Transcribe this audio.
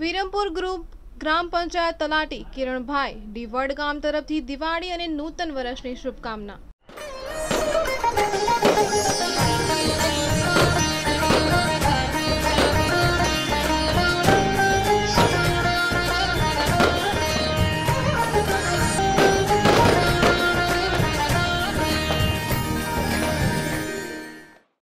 Virampur group ગ્રામ પંચાયત તલાટી કિરણભાઈ ડીવડ ગામ તરફથી દિવાળી અને નૂતન વર્ષની શુભકામના.